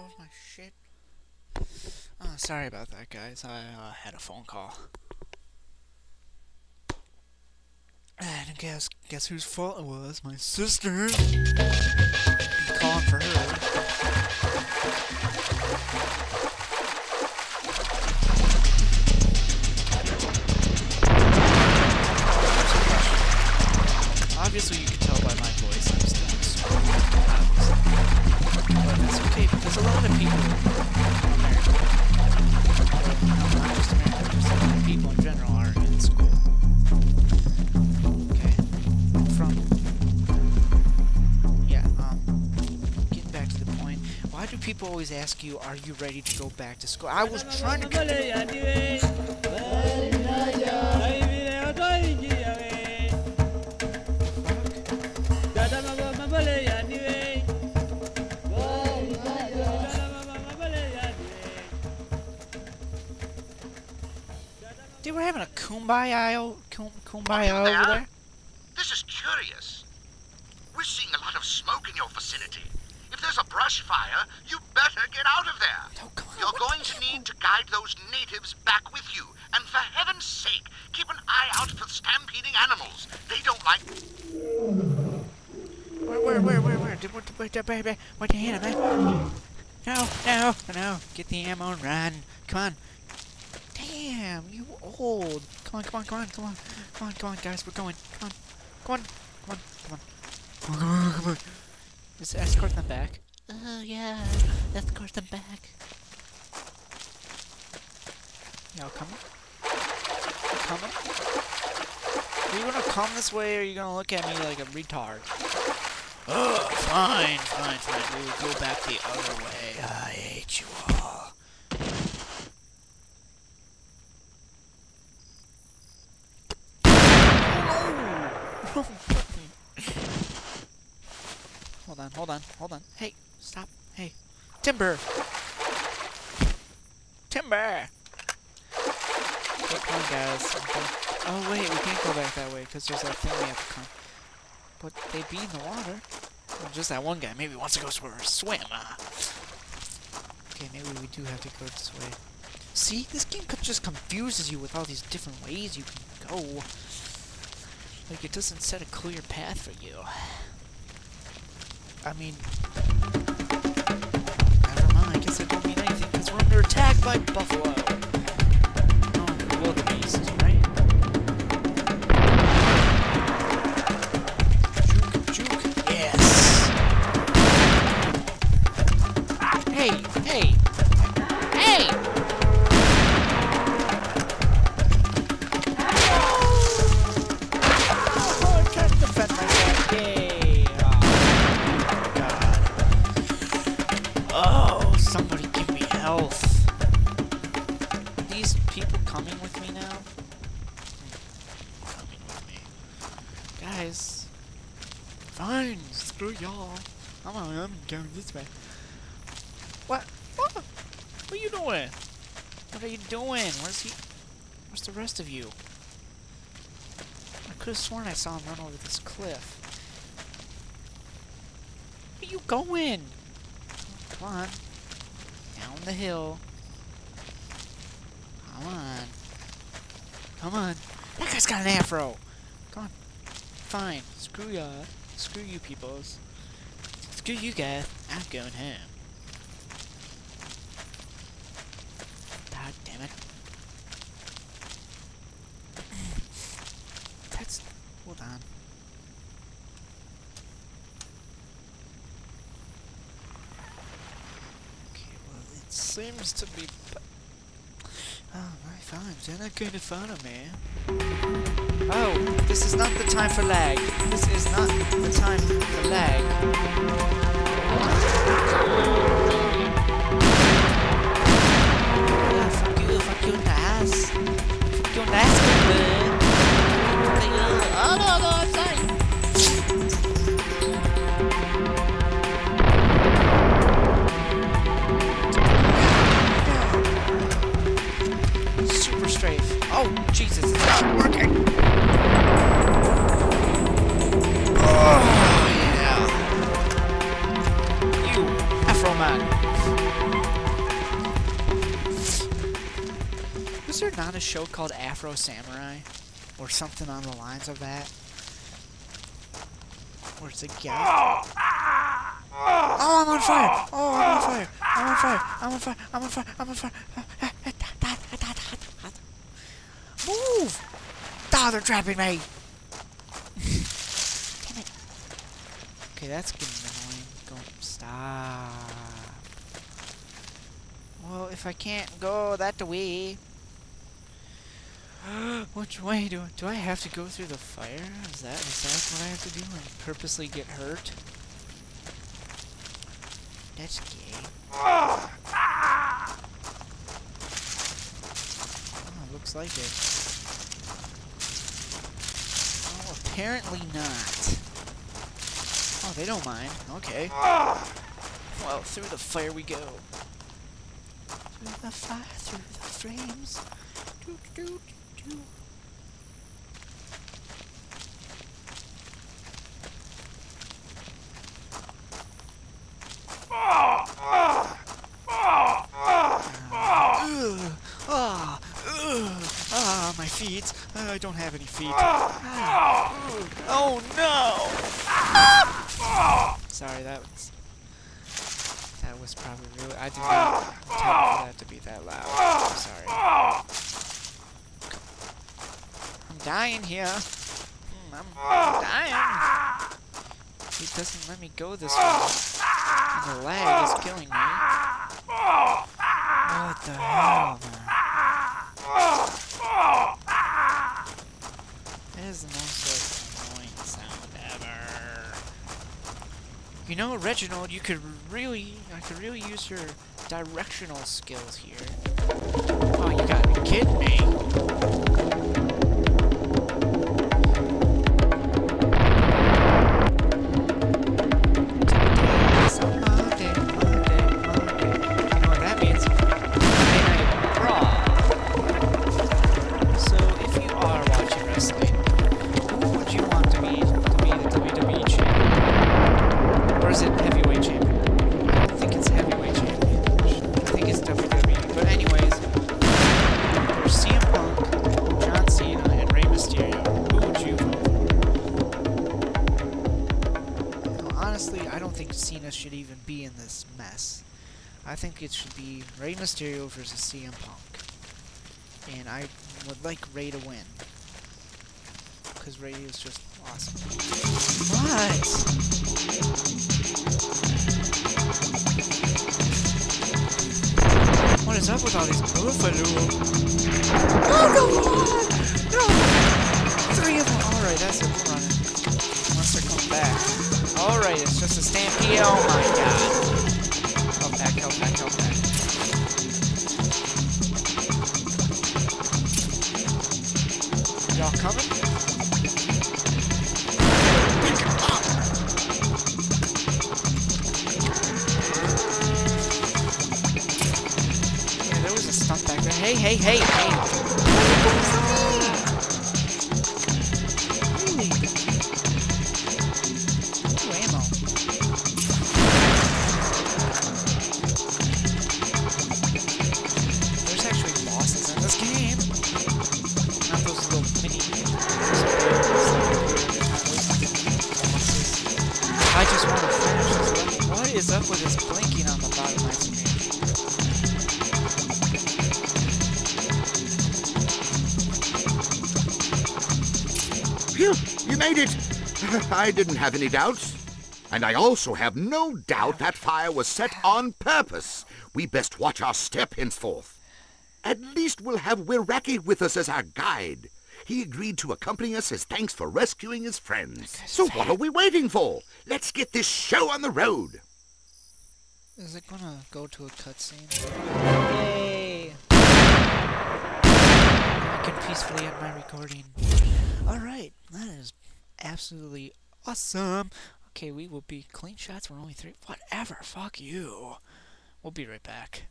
all of my shit. Oh, sorry about that, guys. I uh, had a phone call. And guess guess whose fault it was? My sister. I'm calling for her. People always ask you, "Are you ready to go back to school?" I was trying to. Get They were having a kumbaya, o- kum, kumbaya over there? there. This is curious. We're seeing a lot of smoke in your vicinity. If there's a brush fire, you better get out of there. Oh, on. You're going to need to guide those natives back with you. And for heaven's sake, keep an eye out for stampeding animals. They don't like. Where, where, where, where, where? Did, where, where, where, where, where, where the hand, man? No, no, no. Get the ammo and run. Come on. Damn, you old. Come on, come on, come on, come on. Come on, come on, guys, we're going. Come on. Come on, come on, come on. Come on, come on, come on. Let's escort them back. Oh, yeah. Escort them back. Y'all coming? You coming? Are you gonna come this way or are you gonna look at me like a retard? Oh, fine, fine, fine. We will go back the other way. I hate you all. Oh! Hold on, hold on, hold on. Hey, stop. Hey, Timber! Timber! Come on, guys. Oh, wait, we can't go back that way because there's that thing we have to come. But they be in the water. Well, just that one guy maybe wants to go for a swim. Uh. Okay, maybe we do have to go this way. See, this game just confuses you with all these different ways you can go. Like, it doesn't set a clear path for you. I mean... attack Guys. Fine, screw y'all. Come on, I'm going this way. What? What? What are you doing? What are you doing? Where's he? Where's the rest of you? I could have sworn I saw him run over this cliff. Where are you going? Come on. Down the hill. Come on. Come on. That guy's got an afro. Come on. Fine. Screw ya. Screw you peoples. Screw you guys. I'm going home. God damn it. That's. Hold on. Okay, well, it seems to be. Oh, my farms, they're not going to follow me. Oh, this is not the time for lag. This is not the time for lag. Yeah, fuck you, fuck you in the ass. not working. Oh, yeah. You, Afro Man. Was there not a show called Afro Samurai? Or something on the lines of that? Where it's a guy... Oh, I'm on fire! Oh, I'm on fire! I'm on fire! I'm on fire! I'm on fire! I'm on fire! Move! Ah, they're trapping me! Damn it. Okay, that's getting annoying. Go, stop. Well, if I can't go that way... Which way do I, do I have to go through the fire? Is that is that what I have to do and purposely get hurt? That's gay. Oh, looks like it. Oh, apparently not. Oh, they don't mind. Okay. Well, through the fire we go. Through the fire, through the flames. Doo -doo -doo -doo. I don't have any feet. Ah, ugh, oh no! Sorry, that was that was probably really. I did not intend for that to be that loud. I'm sorry. I'm dying here. Hmm, I'm, dying. It doesn't let me go this way. And the lag is killing me. What the hell, man? That is the most like, annoying sound ever. You know, Reginald, you could really, I could really use your directional skills here. Honestly, I don't think Cena should even be in this mess. I think it should be Rey Mysterio versus CM Punk. And I would like Rey to win. Because Rey is just awesome. What? What is up with all these buffalo? Oh, no! No! Three of them. Alright, that's it. We're running. Unless they're coming back. Alright, it's just a stampede. Oh my god. Help back, help back, help back. Y'all coming? Yeah, there was a there. Hey, hey, hey, hey! Is up with this blinking on the bottom of my screen? Phew, you made it. I didn't have any doubts. And I also have no doubt that fire was set on purpose. We best watch our step henceforth. At least we'll have Wiraki with us as our guide. He agreed to accompany us as thanks for rescuing his friends. So what are we waiting for? Let's get this show on the road. Is it gonna go to a cutscene? Yay! I can peacefully end my recording. Alright, that is absolutely awesome. Okay, we will be clean shots. We're only three. Whatever. Fuck you. We'll be right back.